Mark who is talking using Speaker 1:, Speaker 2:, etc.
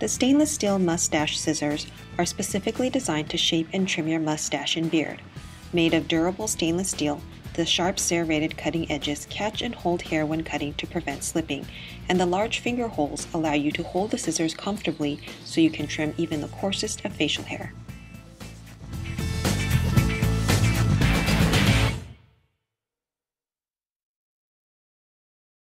Speaker 1: The stainless steel mustache scissors are specifically designed to shape and trim your mustache and beard. Made of durable stainless steel, the sharp serrated cutting edges catch and hold hair when cutting to prevent slipping, and the large finger holes allow you to hold the scissors comfortably so you can trim even the coarsest of facial hair.